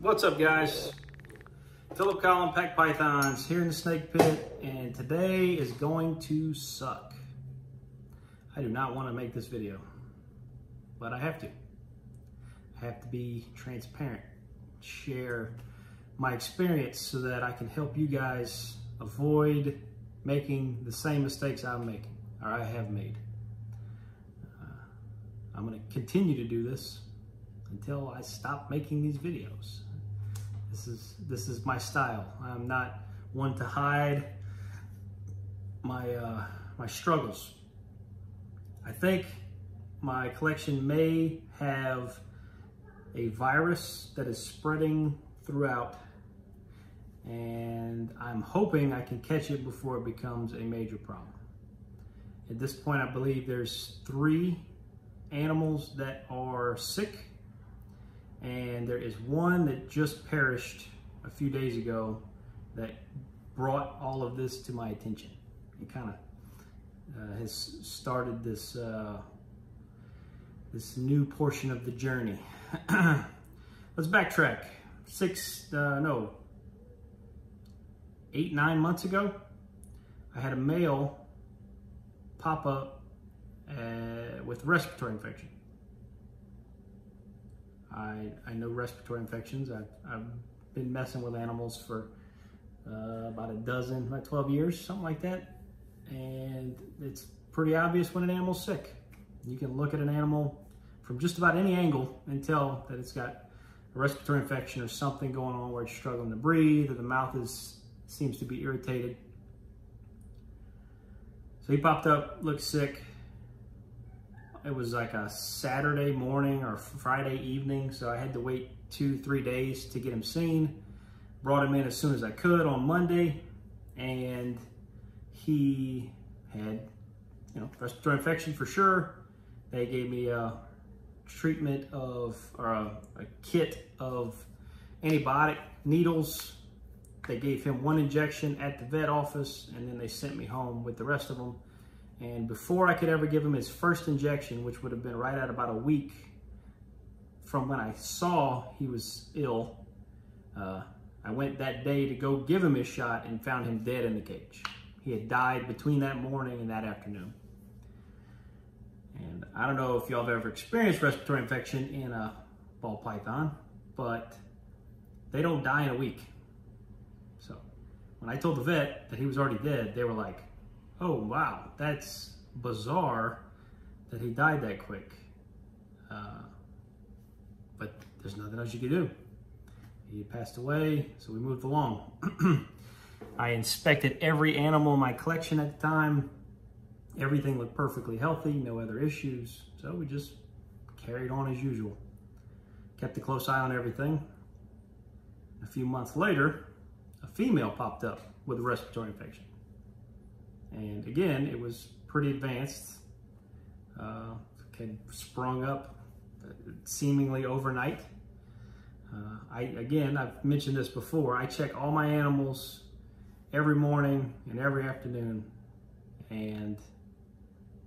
What's up guys? Philip Collin PAC Pythons here in the snake pit and today is going to suck. I do not want to make this video, but I have to. I have to be transparent, share my experience so that I can help you guys avoid making the same mistakes I'm making or I have made. Uh, I'm going to continue to do this until I stop making these videos. This is this is my style. I'm not one to hide my uh, my struggles. I think my collection may have a virus that is spreading throughout and I'm hoping I can catch it before it becomes a major problem. At this point, I believe there's three animals that are sick and there is one that just perished a few days ago that brought all of this to my attention. It kind of uh, has started this uh, this new portion of the journey. Let's backtrack. Six, uh, no, eight, nine months ago, I had a male pop up uh, with respiratory infection. I, I know respiratory infections. I've, I've been messing with animals for uh, about a dozen, about 12 years, something like that. And it's pretty obvious when an animal's sick. You can look at an animal from just about any angle and tell that it's got a respiratory infection or something going on where it's struggling to breathe or the mouth is seems to be irritated. So he popped up, looked sick it was like a Saturday morning or Friday evening, so I had to wait two, three days to get him seen. Brought him in as soon as I could on Monday, and he had, you know, respiratory infection for sure. They gave me a treatment of, or a, a kit of antibiotic needles. They gave him one injection at the vet office, and then they sent me home with the rest of them. And before I could ever give him his first injection, which would have been right at about a week from when I saw he was ill, uh, I went that day to go give him his shot and found him dead in the cage. He had died between that morning and that afternoon. And I don't know if y'all have ever experienced respiratory infection in a ball python, but they don't die in a week. So when I told the vet that he was already dead, they were like, oh, wow, that's bizarre that he died that quick. Uh, but there's nothing else you could do. He passed away, so we moved along. I inspected every animal in my collection at the time. Everything looked perfectly healthy, no other issues. So we just carried on as usual. Kept a close eye on everything. A few months later, a female popped up with a respiratory infection. And again, it was pretty advanced. Uh, had sprung up uh, seemingly overnight. Uh, I Again, I've mentioned this before, I check all my animals every morning and every afternoon. And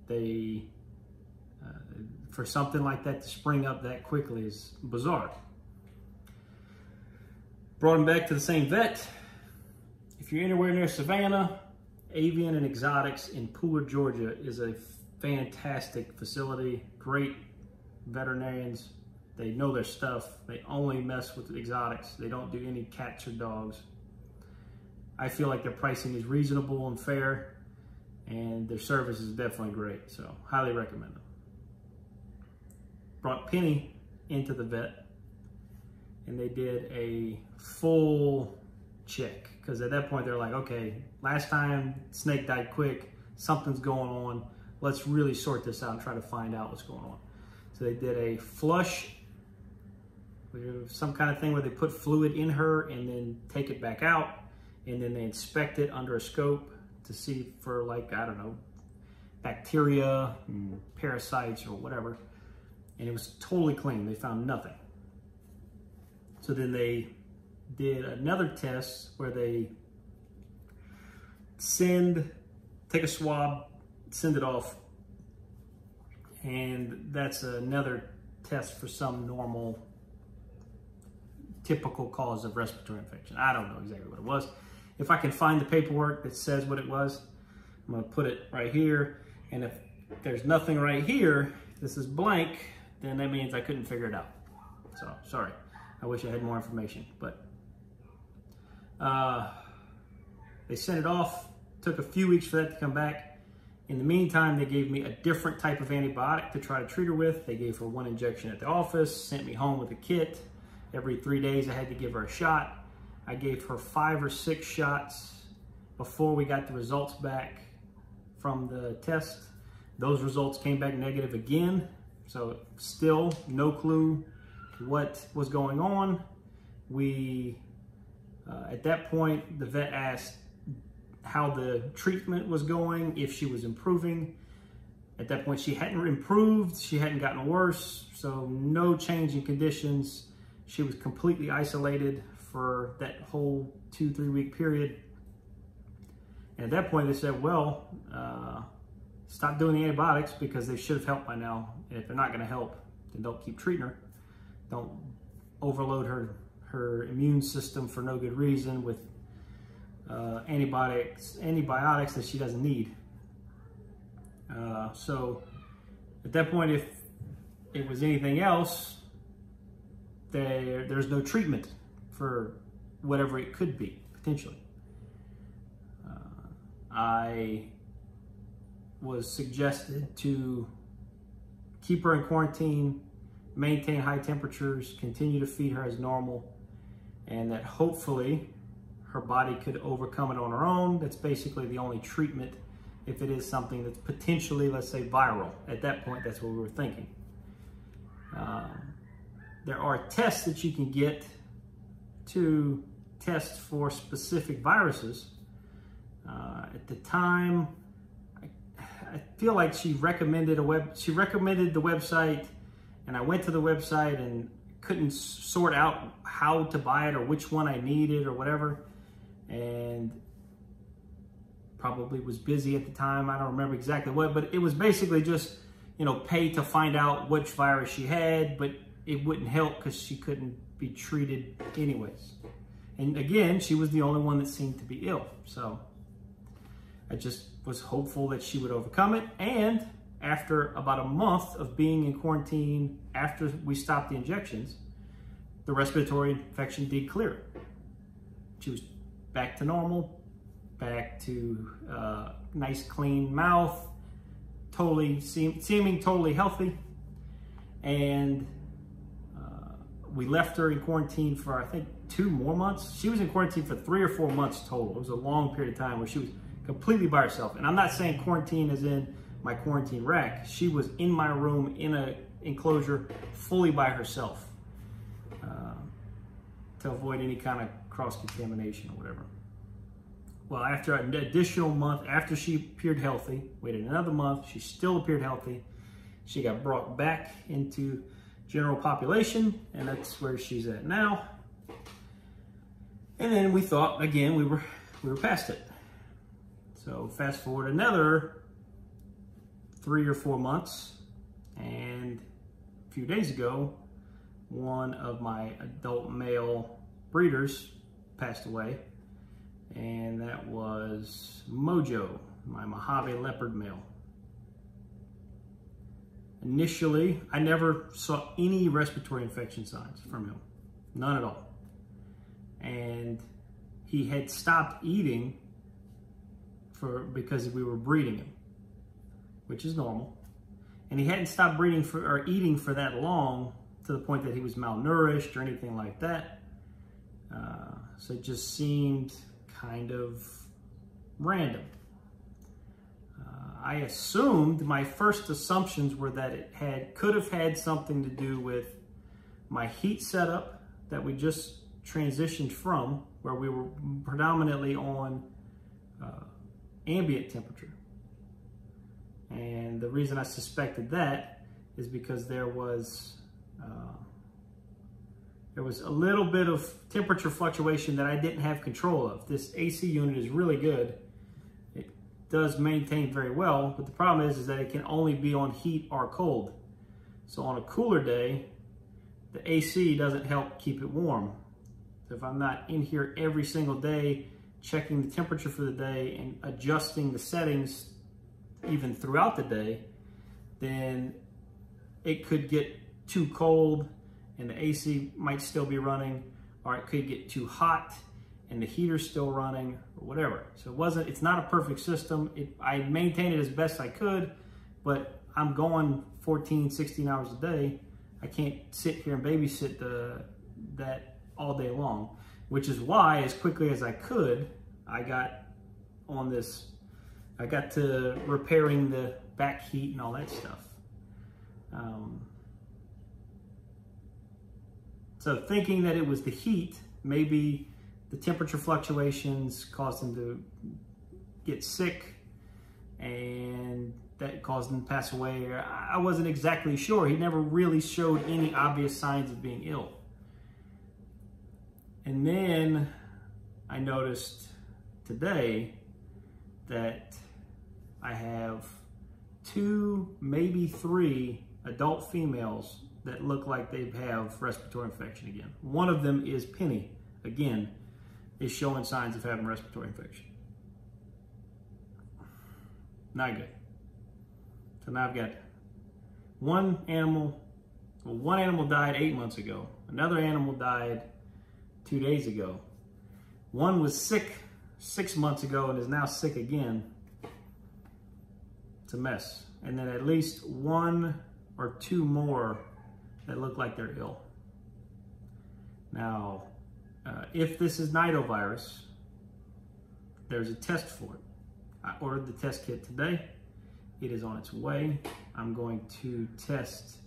they, uh, for something like that to spring up that quickly is bizarre. Brought him back to the same vet. If you're anywhere near Savannah, Avian and Exotics in Pooler, Georgia is a fantastic facility. Great veterinarians. They know their stuff. They only mess with exotics. They don't do any cats or dogs. I feel like their pricing is reasonable and fair and their service is definitely great. So highly recommend them. Brought Penny into the vet and they did a full check because at that point they're like, okay, last time snake died quick, something's going on. Let's really sort this out and try to find out what's going on. So they did a flush, some kind of thing where they put fluid in her and then take it back out. And then they inspect it under a scope to see for like, I don't know, bacteria, hmm. parasites or whatever. And it was totally clean. They found nothing. So then they did another test where they send, take a swab, send it off, and that's another test for some normal typical cause of respiratory infection. I don't know exactly what it was. If I can find the paperwork that says what it was, I'm gonna put it right here. And if there's nothing right here, this is blank, then that means I couldn't figure it out. So sorry, I wish I had more information, but uh, they sent it off, took a few weeks for that to come back. In the meantime, they gave me a different type of antibiotic to try to treat her with. They gave her one injection at the office, sent me home with a kit. Every three days, I had to give her a shot. I gave her five or six shots before we got the results back from the test. Those results came back negative again. So still no clue what was going on. We, uh, at that point, the vet asked how the treatment was going, if she was improving. At that point, she hadn't improved, she hadn't gotten worse, so no change in conditions. She was completely isolated for that whole two, three week period. And at that point, they said, well, uh, stop doing the antibiotics because they should have helped by now. And if they're not going to help, then don't keep treating her. Don't overload her her immune system for no good reason with uh, antibiotics antibiotics that she doesn't need. Uh, so at that point, if it was anything else, there, there's no treatment for whatever it could be, potentially. Uh, I was suggested to keep her in quarantine, maintain high temperatures, continue to feed her as normal, and that hopefully her body could overcome it on her own. That's basically the only treatment if it is something that's potentially, let's say, viral. At that point, that's what we were thinking. Um, there are tests that you can get to test for specific viruses. Uh, at the time, I, I, feel like she recommended a web. She recommended the website, and I went to the website and couldn't sort out how to buy it or which one I needed or whatever, and probably was busy at the time. I don't remember exactly what, but it was basically just you know pay to find out which virus she had, but it wouldn't help because she couldn't be treated anyways. And again, she was the only one that seemed to be ill. So I just was hopeful that she would overcome it. And after about a month of being in quarantine, after we stopped the injections, the respiratory infection did clear. She was back to normal, back to uh, nice clean mouth, totally seem, seeming totally healthy. And we left her in quarantine for, I think, two more months. She was in quarantine for three or four months total. It was a long period of time where she was completely by herself. And I'm not saying quarantine as in my quarantine rack. She was in my room in a enclosure fully by herself uh, to avoid any kind of cross-contamination or whatever. Well, after an additional month, after she appeared healthy, waited another month, she still appeared healthy. She got brought back into general population, and that's where she's at now. And then we thought, again, we were, we were past it. So fast forward another three or four months, and a few days ago, one of my adult male breeders passed away, and that was Mojo, my Mojave leopard male. Initially, I never saw any respiratory infection signs from him. None at all. And he had stopped eating for because we were breeding him, which is normal. And he hadn't stopped breeding for or eating for that long to the point that he was malnourished or anything like that. Uh, so it just seemed kind of random. I assumed my first assumptions were that it had could have had something to do with my heat setup that we just transitioned from, where we were predominantly on uh, ambient temperature. And the reason I suspected that is because there was uh, there was a little bit of temperature fluctuation that I didn't have control of. This AC unit is really good It does maintain very well, but the problem is, is that it can only be on heat or cold. So on a cooler day, the AC doesn't help keep it warm. So if I'm not in here every single day, checking the temperature for the day and adjusting the settings even throughout the day, then it could get too cold and the AC might still be running, or it could get too hot and the heater's still running or whatever. So it wasn't, it's not a perfect system. It, I maintained it as best I could, but I'm going 14, 16 hours a day. I can't sit here and babysit the, that all day long, which is why as quickly as I could, I got on this, I got to repairing the back heat and all that stuff. Um, so thinking that it was the heat, maybe the temperature fluctuations caused him to get sick and that caused him to pass away. I wasn't exactly sure. He never really showed any obvious signs of being ill. And then I noticed today that I have two, maybe three adult females that look like they have respiratory infection again. One of them is Penny. Again, is showing signs of having respiratory infection. Not good. So now I've got one animal, well, one animal died eight months ago. Another animal died two days ago. One was sick six months ago and is now sick again. It's a mess. And then at least one or two more that look like they're ill. Now, uh, if this is nidovirus, there's a test for it. I ordered the test kit today. It is on its way. I'm going to test,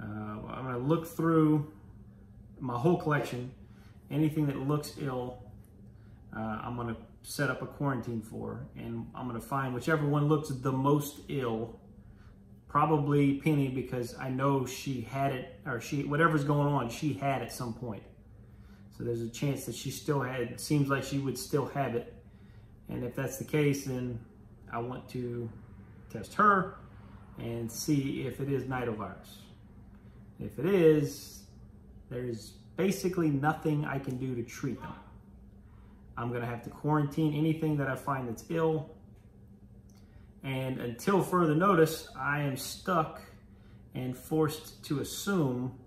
uh, I'm going to look through my whole collection. Anything that looks ill, uh, I'm going to set up a quarantine for. And I'm going to find whichever one looks the most ill probably Penny because I know she had it or she whatever's going on she had at some point. So there's a chance that she still had, it seems like she would still have it. And if that's the case, then I want to test her and see if it is nidovirus. If it is, there's basically nothing I can do to treat them. I'm gonna have to quarantine anything that I find that's ill. And until further notice, I am stuck and forced to assume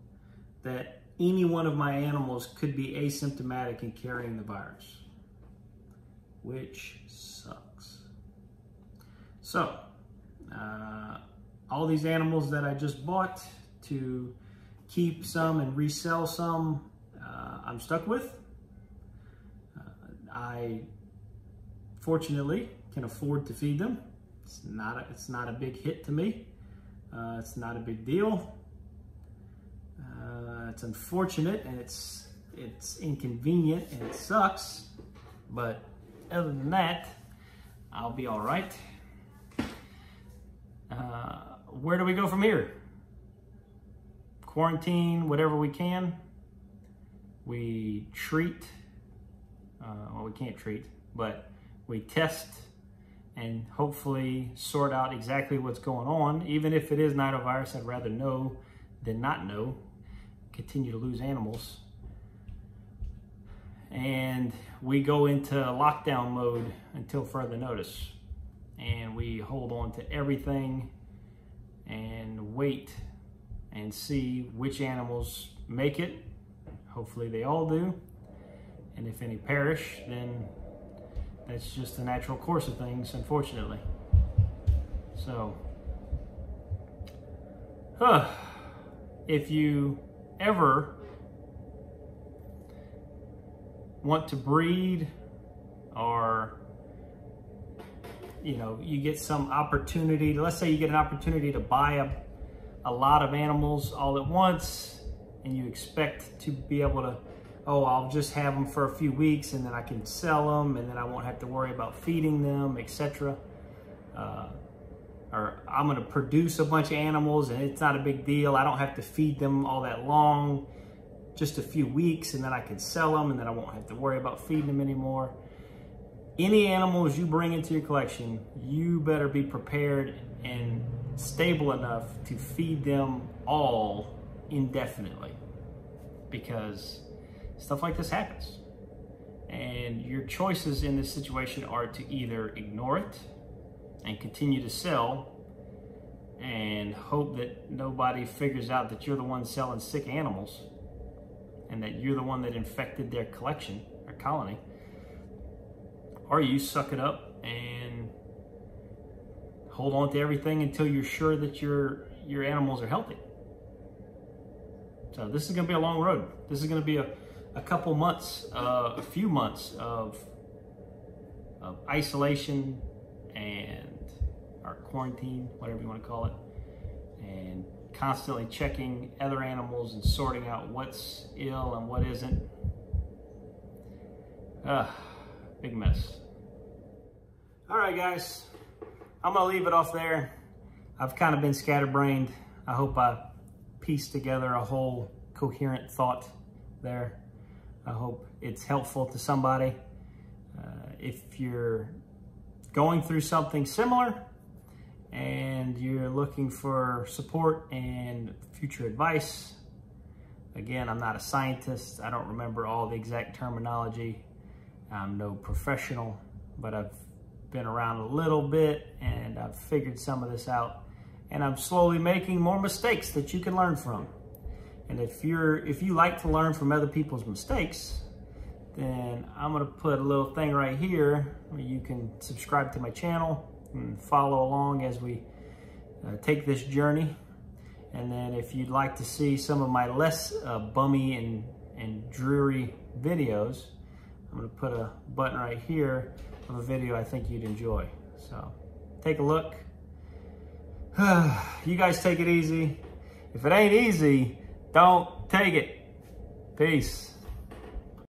that any one of my animals could be asymptomatic in carrying the virus, which sucks. So, uh, all these animals that I just bought to keep some and resell some, uh, I'm stuck with. I fortunately can afford to feed them. It's not a, it's not a big hit to me. Uh, it's not a big deal. Uh, it's unfortunate and it's it's inconvenient and it sucks, but other than that, I'll be all right. Uh, where do we go from here? Quarantine, whatever we can. We treat, uh, well, we can't treat, but we test and hopefully sort out exactly what's going on. Even if it is nidovirus, I'd rather know than not know continue to lose animals. And we go into lockdown mode until further notice. And we hold on to everything and wait and see which animals make it. Hopefully they all do. And if any perish, then that's just the natural course of things, unfortunately. So, huh, if you ever want to breed or you know you get some opportunity let's say you get an opportunity to buy a, a lot of animals all at once and you expect to be able to oh i'll just have them for a few weeks and then i can sell them and then i won't have to worry about feeding them etc uh, or I'm gonna produce a bunch of animals and it's not a big deal. I don't have to feed them all that long, just a few weeks and then I can sell them and then I won't have to worry about feeding them anymore. Any animals you bring into your collection, you better be prepared and stable enough to feed them all indefinitely because stuff like this happens. And your choices in this situation are to either ignore it and continue to sell and hope that nobody figures out that you're the one selling sick animals and that you're the one that infected their collection or colony. Or you suck it up and hold on to everything until you're sure that your your animals are healthy. So this is going to be a long road. This is going to be a, a couple months, uh, a few months of, of isolation and our quarantine, whatever you want to call it, and constantly checking other animals and sorting out what's ill and what isn't. Ah, big mess. All right, guys, I'm gonna leave it off there. I've kind of been scatterbrained. I hope I pieced together a whole coherent thought there. I hope it's helpful to somebody. Uh, if you're going through something similar and you're looking for support and future advice, again, I'm not a scientist. I don't remember all the exact terminology. I'm no professional, but I've been around a little bit and I've figured some of this out and I'm slowly making more mistakes that you can learn from. And if you're if you like to learn from other people's mistakes, then I'm gonna put a little thing right here where you can subscribe to my channel and follow along as we uh, take this journey. And then if you'd like to see some of my less uh, bummy and, and dreary videos, I'm gonna put a button right here of a video I think you'd enjoy. So take a look. you guys take it easy. If it ain't easy, don't take it. Peace.